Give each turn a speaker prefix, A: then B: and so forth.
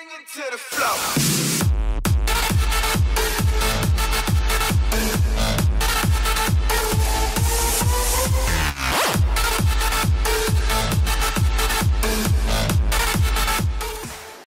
A: bring it to the floor.